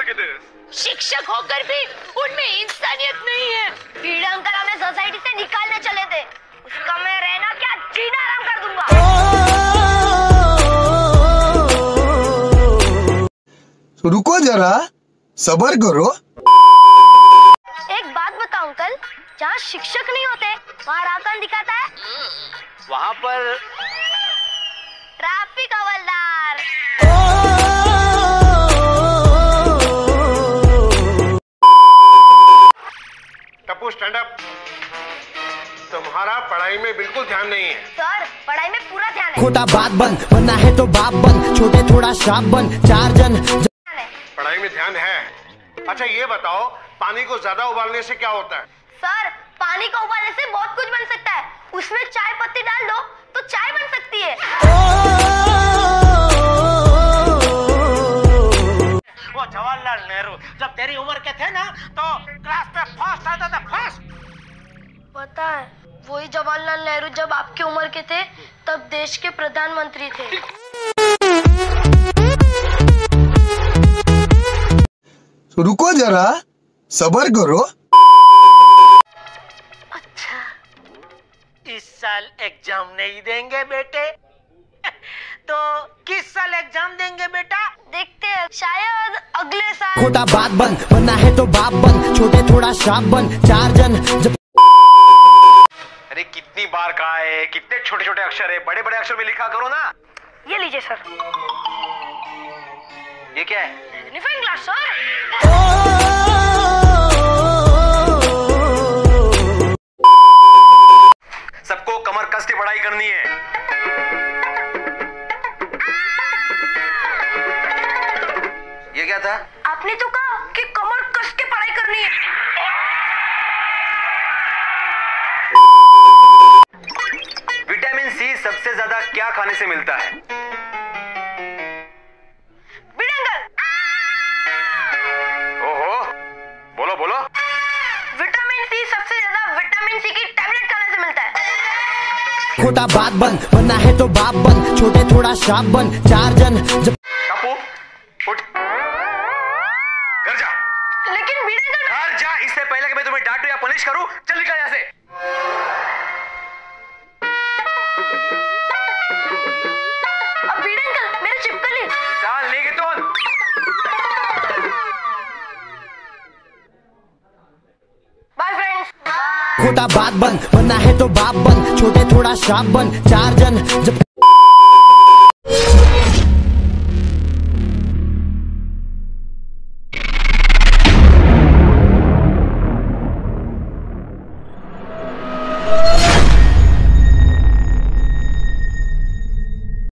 look at this. शिक्षक होकर भी उनमें इंसानियत नहीं है। कीड़े अंकल हमें सोसाइटी से निकालने चले थे। उसका मैं रहना क्या जीना आराम कर दूँगा? तो रुको जरा सबर करो। एक बात बताओ अंकल जहाँ शिक्षक नहीं होते वहाँ राह दिखाता है। वहाँ पर तुम्हारा पढ़ाई में बिल्कुल ध्यान नहीं है। सर पढ़ाई में पूरा ध्यान है। खोटा बात बंद बनना है तो बाप बन छोटे थोड़ा श्राप बन चार जन पढ़ाई में ध्यान है। अच्छा ये बताओ पानी को ज़्यादा उबालने से क्या होता है? सर पानी को उबालने से बहुत कुछ बन सकता है। उसमें चाय पत्ती डाल दो तो चाय बन सकती है। वो जवाहरलाल नेहरू जब तेरी उम्र के थे ना तो क्लास में फ़र्स्ट आता था फ़र्स्ट पता है वही जवाहरलाल नेहरू जब आपकी उम्र के थे तब देश के प्रधानमंत्री थे। रुको जरा सबर करो। अच्छा। इस साल एग्ज़ाम नहीं देंगे बेटे। तो किस साल एग्ज़ाम देंगे बेटा? देखते हैं शायद अगले साल। खोटा बात बंद बनना है तो बाप बन छोटे थोड़ा श्राप बन चार जन जब अरे कितनी बार कहा है कितने छोटे छोटे अक्षर है? बड़े बड़े अक्षर में लिखा करो ना। ये लीजिए सर। ये क्या है? Magnifying glass sir. सबको कमर कस के पढ़ाई करनी है। ये क्या था? आपने तो कहा कि कमर कस के पढ़ाई करनी है। क्या खाने से मिलता है? बिडंगल ओहो बोलो बोलो। विटामिन सी सबसे ज़्यादा विटामिन सी की टैबलेट खाने से मिलता है। खोटा बात बंद बनना है तो बाप बन छोटे थोड़ा श्राप बन चार जन। जब कपू उठ। घर जा। लेकिन घर जा इससे पहले कि मैं तुम्हें डांटू या पनिश करूँ चल निकल यहाँ से। खोटा बात बन बनना है तो बाप बन छोटे थोड़ा शाप बन चार जन जब